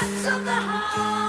hearts of the heart.